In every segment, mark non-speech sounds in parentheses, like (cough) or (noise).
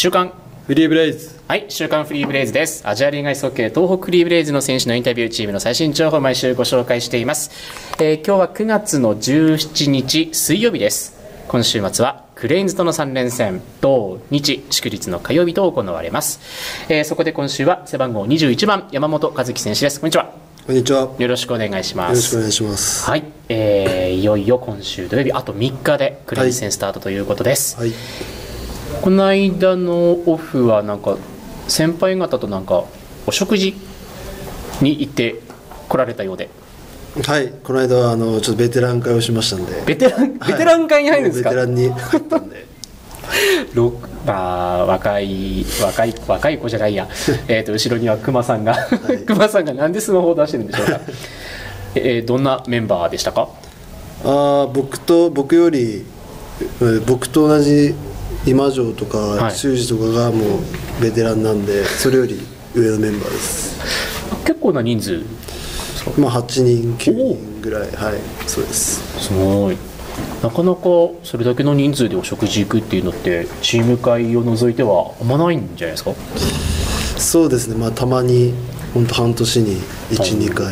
週刊フリーブレイズはい、週刊フリーブレイズです。アジアリーガイスホッケー東北フリーブレイズの選手のインタビューチームの最新情報を毎週ご紹介しています。えー今日は9月の17日水曜日です。今週末はクレインズとの3連戦、土日祝日の火曜日と行われます。えーそこで今週は背番号21番山本和輝選手です。こんにちは。こんにちはよよろしくお願いします。ろしくお願いしますはい、えーいよいよ今週土曜日あと3日でクレインズ戦スタートということです。はいこの間のオフはなんか先輩方となんかお食事に行って来られたようで。はいこの間はあのちょっとベテラン会をしましたんで。ベテラン、ベテラン会に入るんですか？ベテランに入ったんで。ろまあ若い若い若い子じゃないや。(laughs) えーと後ろにはクマさんが、い。クマさんがなんでスマホを出してるんでしょうか？えーどんなメンバーでしたか？あー僕と僕よりえー僕と同じ今城とはい。か修二とかがもうベテランなんでそれより上のメンバーです。結構な人数？まあ8人9人ぐらい。はいそうです。すごい。なかなかそれだけの人数でお食事行くっていうのってチーム会を除いてはあんまないんじゃないですか？そうですね。まあたまに本当半年に12回。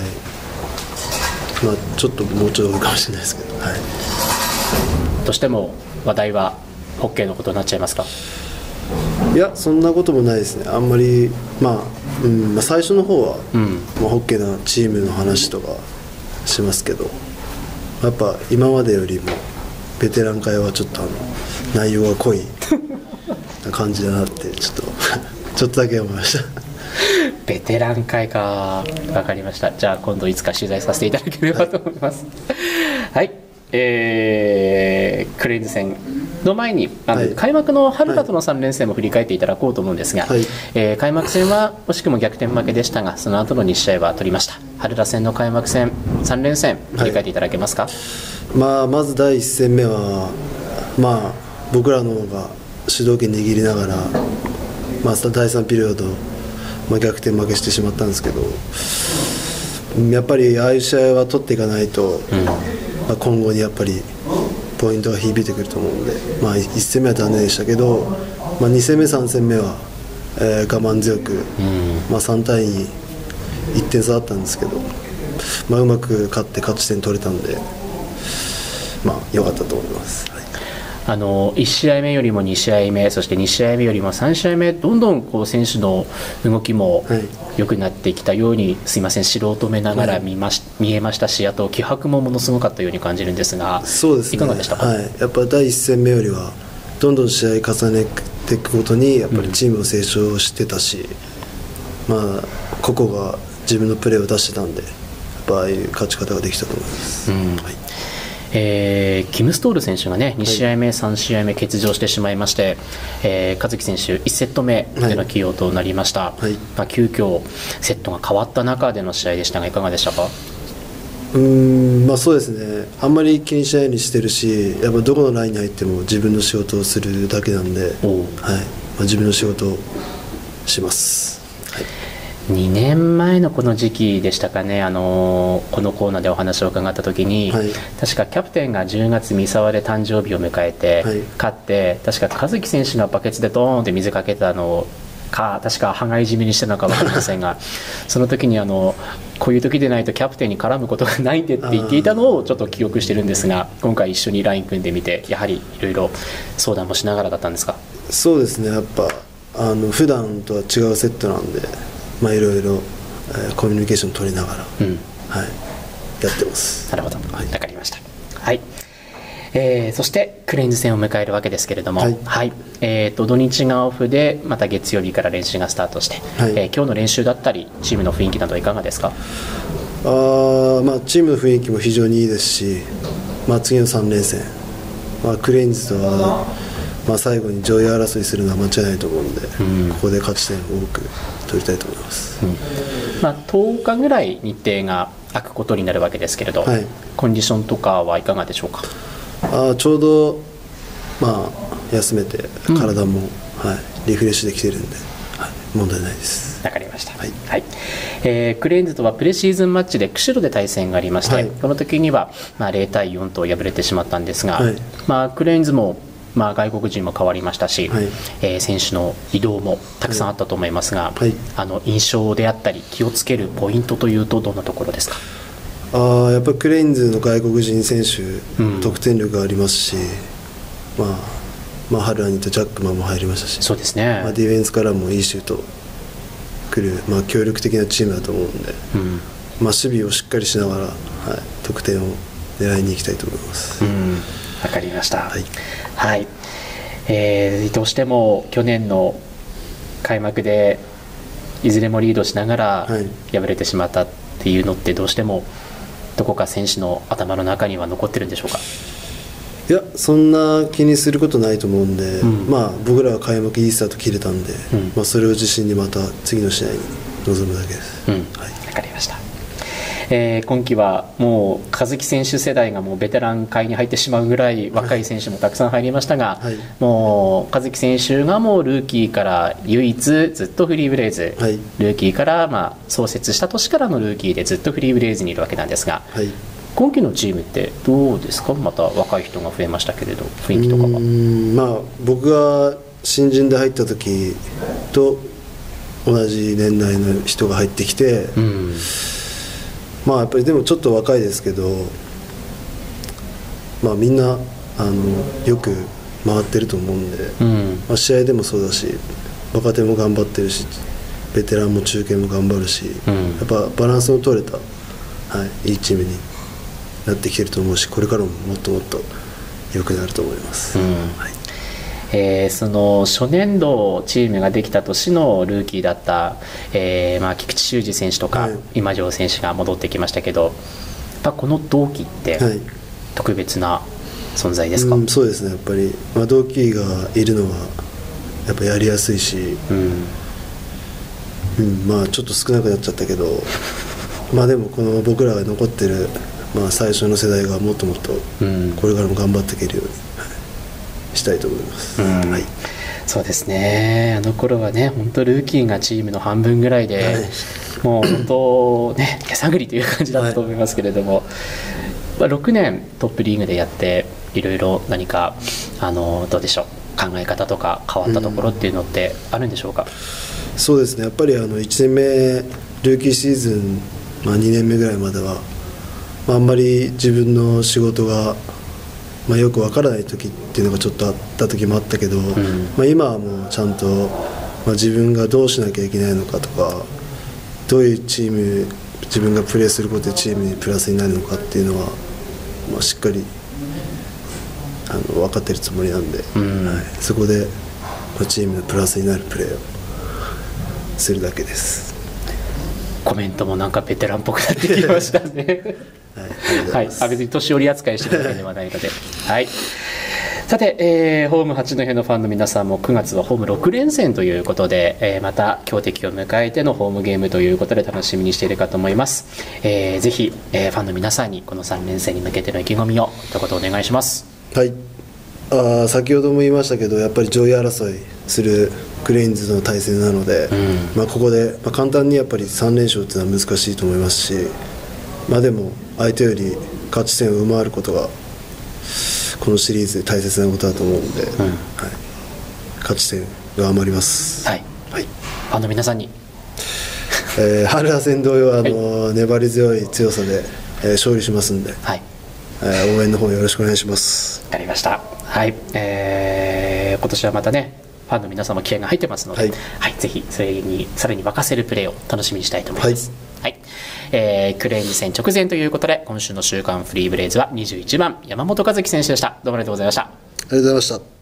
まあちょっともうちょっと多いかもしれないですけど。はい。としても話題はホッケーのことになっちゃいますか？いやそんなこともないですね。あんまりまあ、うんまあ、最初の方は、ん。まあ、ホッケーのチームの話とかしますけどやっぱ今までよりもベテラン会はちょっとあの内容が濃い (laughs) な感じだなってちょっと (laughs) ちょっとだけ思いました。ベテラン会か。分かりました。じゃあ今度いつか取材させていただければと思います。はい。えークレインズ戦の前にあの、はい。開幕の春田との3連戦も振り返っていただこうと思うんですが、はい。えー開幕戦は惜しくも逆転負けでしたがその後の2試合は取りました。春田戦の開幕戦3連戦振り返っていただけますか、まあまず第1戦目はまあ僕らの方が主導権握りながら、まあ、第3ピリオド、まあ、逆転負けしてしまったんですけどうんやっぱりああいう試合は取っていかないと、まあ、今後にやっぱりポイントが響いてくると思うんで、まあ、1戦目は残念でしたけど、まあ、2戦目3戦目は、えー我慢強く、まあ、3対2 1点差だったんですけど、まあ、うまく勝って勝ち点取れたんで。まあ良かったと思います。はいあの1試合目よりも2試合目そして2試合目よりも3試合目どんどんこう選手の動きもはい良くなってきたように、すいません素人目ながら見まし、見えましたしあと気迫もものすごかったように感じるんですがそうですね。いかがでしたか、はい。やっぱ第一戦目よりはどんどん試合重ねていくごとにやっぱりチームの成長してたし、まあ個々が自分のプレーを出してたんで、やっぱああいう勝ち方ができたと思います。うんはい。えーキム・ストール選手がね2試合目、3試合目欠場してしまいまして、えー和樹選手1セット目での起用となりました、はいまあ、急遽セットが変わった中での試合でしたがいかがでしたか？うーんまあそうですね。あんまり気にしないようにしてるし、やっぱどこのラインに入っても自分の仕事をするだけなんで、はい。まあ自分の仕事をします。はい。2年前のこの時期でしたかね、あのこのコーナーでお話を伺った時に、はい。確かキャプテンが10月三沢で誕生日を迎えて、はい。勝って確か和樹選手がバケツでドーンって水かけたのをか確か羽交い締めにしたのか分かりませんが (laughs) その時にあのこういう時でないとキャプテンに絡むことがないんでって言っていたのをちょっと記憶してるんですが今回一緒に LINE 組んでみてやはりいろいろ相談もしながらだったんですか？そうですね。やっぱあの普段とは違うセットなんでまあいろいろ、えーコミュニケーション取りながら、うん。はい。やってます。なるほど、わはい。かりました。はい。えーそしてクレインズ戦を迎えるわけですけれども、はい。えーと土日がオフでまた月曜日から練習がスタートして、はい。えー今日の練習だったりチームの雰囲気などいかがですか？あーまあチームの雰囲気も非常にいいですし、まあ、次の3連戦、まあ、クレインズとは、まあ、最後に上位争いするのは間違いないと思うんで、ここで勝ち点を多く取りたいと思います、まあ10日ぐらい日程が空くことになるわけですけれど、はい。コンディションとかはいかがでしょうか？あーちょうど、まあ、休めて体も、はい、リフレッシュできてるんで、はい、問題ないです。わかりました、はい。えークレインズとはプレシーズンマッチで釧路で対戦がありまして、はいこの時には、まあ、0対4と敗れてしまったんですが、はいまあ、クレインズもまあ、外国人も変わりましたし、はい。えー選手の異動もたくさんあったと思いますが、はい。あの印象であったり気をつけるポイントというとどんなところですか？あーやっぱりクレインズの外国人選手、うん。得点力がありますし、まあ、まあ、春アニとジャックマンも入りましたし、そうですね、まあ、ディフェンスからもいいシュート来る、まあ、協力的なチームだと思うんで、うん。まあ、守備をしっかりしながら、はい、得点を狙いに行きたいと思います。うん、わかりました。はいはい。えーどうしても去年の開幕でいずれもリードしながらはい敗れてしまったっていうのってどうしてもどこか選手の頭の中には残ってるんでしょうか？いやそんな気にすることないと思うんで、うんまあ、僕らは開幕いいスタート切れたんで、うんまあ、それを自信にまた次の試合に臨むだけです。うん、はいわかりました。えー今季はもう和樹選手世代がもうベテラン界に入ってしまうぐらい若い選手もたくさん入りましたが、はい。もう和樹選手がもうルーキーから唯一ずっとフリーブレイズ、はい。ルーキーからまあ創設した年からのルーキーでずっとフリーブレイズにいるわけなんですがはい。今季のチームってどうですか？また若い人が増えましたけれど雰囲気とかは。まあ僕が新人で入った時と同じ年代の人が入ってきて、うんまあやっぱりでもちょっと若いですけどまあみんなあのよく回ってると思うんで、うん。まあ、試合でもそうだし若手も頑張ってるしベテランも中堅も頑張るし、うん。やっぱバランスの取れた、はい、いいチームになってきてると思うしこれからももっともっと良くなると思います。うん。はいえーその初年度チームができた年のルーキーだった、えーまあ、菊池修二選手とか、はい。今城選手が戻ってきましたけどやっぱこの同期ってはい。特別な存在ですか、うん、そうですね。やっぱり、まあ、同期がいるのはやっぱやりやすいし、うん。うん、まあちょっと少なくなっちゃったけど (laughs) まあでもこの僕らが残ってる、まあ、最初の世代がもっともっとうん。これからも頑張っていけるように、はいしたいと思います、うん。はい、そうですね。あの頃はね本当ルーキーがチームの半分ぐらいで、はい。もう本当ね手探りという感じだったと思いますけれども、まあ、6年トップリーグでやっていろいろ何かあのどうでしょう考え方とか変わったところっていうのってあるんでしょうか、そうですね。やっぱりあの1年目ルーキーシーズン、まあ、2年目ぐらいまでは、まあ、あんまり自分の仕事が、まあ、よくわからない時っていうのがちょっとあった時もあったけど、まあ、今はもうちゃんと、まあ、自分がどうしなきゃいけないのかとかどういうチーム自分がプレーすることでチームにプラスになるのかっていうのは、まあ、しっかりあの分かってるつもりなんで、んはい、そこで、まあ、チームのプラスになるプレーをするだけです。コメントもなんかベテランっぽくなってきましたね。(laughs) はい、あ別に年寄り扱いしてるわけではないので。はい。さて、えーホーム八戸のファンの皆さんも9月はホーム6連戦ということで、えーまた強敵を迎えてのホームゲームということで楽しみにしているかと思います。えーぜひ、えーファンの皆さんにこの3連戦に向けての意気込みを一言お願いします。はい、あー先ほども言いましたけどやっぱり上位争いするクレインズの対戦なので、まあ、ここで、まあ、簡単にやっぱり3連勝っていうのは難しいと思いますし、まあ、でも相手より勝ち点を上回ることがこのシリーズで大切なことだと思うので、はい、勝ち点上回ります。はい。はいファンの皆さんに。(laughs) えー春田戦同様あの、粘り強い強さで、えー勝利しますんで、はい。えー応援の方よろしくお願いします。わかりました。はい、えー今年はまたね、ファンの皆さんも気合が入ってますので、ははいい、ぜひそれにさらに沸かせるプレーを楽しみにしたいと思います。はい、はいえークレーンズ戦直前ということで、今週の週刊フリーブレイズは21番山本和樹選手でした。どうもありがとうございました。ありがとうございました。